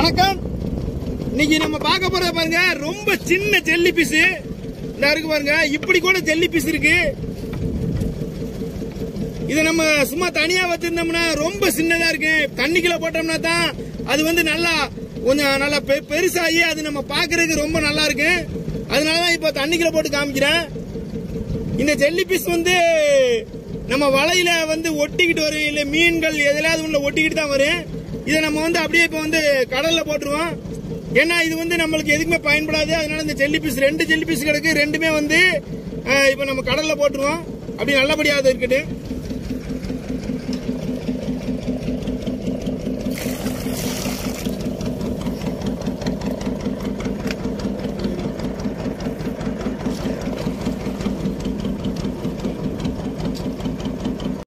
வணக்கம். இன்னைக்கு நம்ம பார்க்க போறத பாருங்க ரொம்ப சின்ன ஜெல்லி பீஸ் இந்த இருக்கு பாருங்க இப்படி கூட ஜெல்லி பீஸ் இருக்கு. இது நம்ம சும்மா தனியா வச்சிருந்தோம்னா ரொம்ப சின்னதா இருக்கு. தண்ணிக்குள்ள போட்டோம்னா தான் அது வந்து நல்லா கொஞ்சம் நல்லா பெ- பெருசாகி அது நம்ம பார்க்கறதுக்கு ரொம்ப நல்லா இருக்கு. அதனாலதான் இப்போ தண்ணிக்குள்ள போட்டு காமிக்கிறேன். இந்த ஜெல்லி பீஸ் வந்து நம்ம வலையில வந்து ஒட்டிக்கிட்டு வரும் இல்ல மீன்கள் எதுலாவது உள்ள ஒட்டிக்கிட்டு தான் வரும். இதை நம்ம வந்து அப்படியே இப்போ வந்து கடல்ல போட்டுருவோம். ஏன்னா இது வந்து நம்மளுக்கு எதுக்குமே பயன்படாது. அதனால இந்த ஜெல்லி பீஸ் ரெண்டு ஜெல்லி பீஸ் கிடக்கு ரெண்டுமே வந்து இப்போ நம்ம கடல்ல போட்டுருவோம். அப்படி நல்லபடியாக இருக்கட்டும்